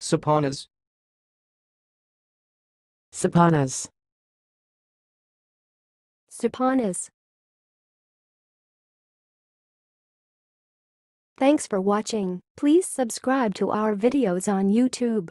Sapanas. Sapanas. Sapanas. Thanks for watching. Please subscribe to our videos on YouTube.